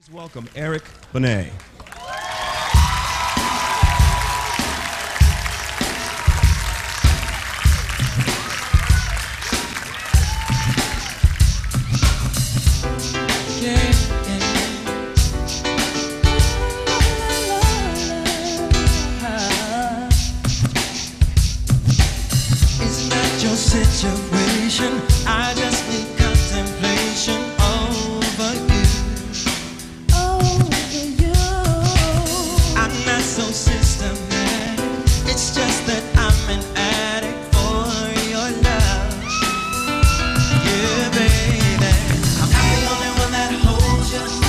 Please welcome Eric Benét. It's just that I'm an addict for your love. Yeah, baby. I'm not the only one that holds you.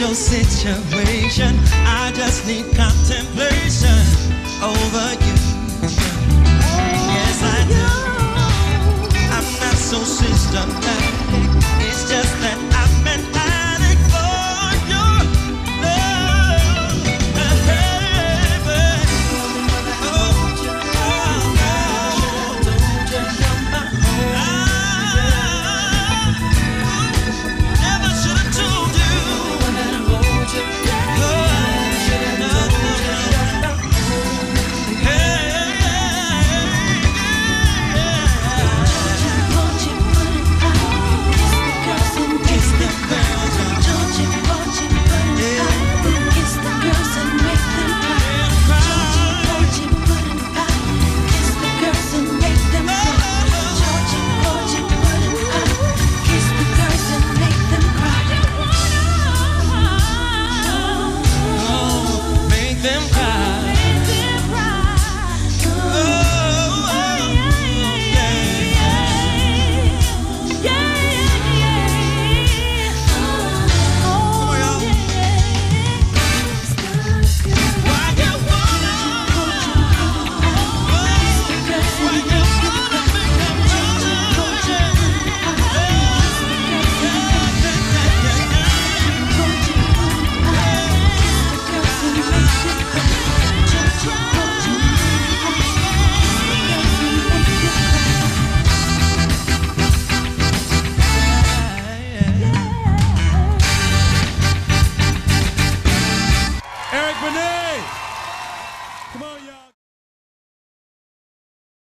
your situation. I just need contemplation over you.